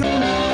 Let's go.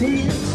see